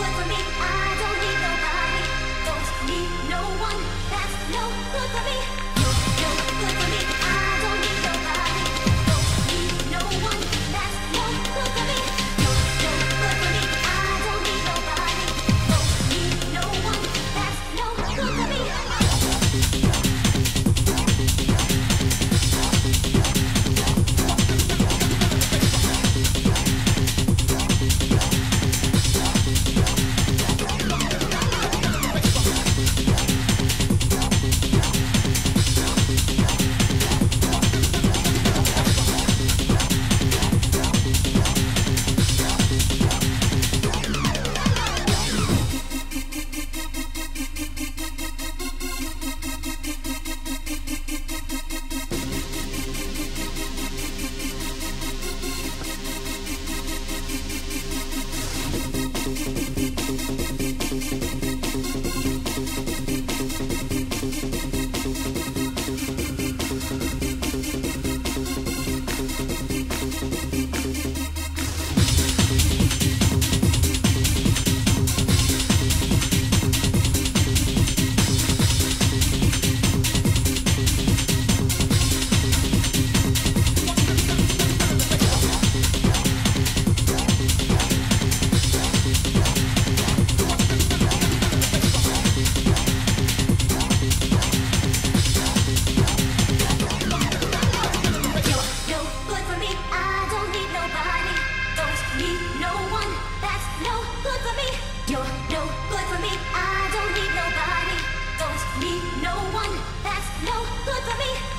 click good for me. I don't need nobody. Don't need no one. That's no good for me.